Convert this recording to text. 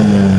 uh,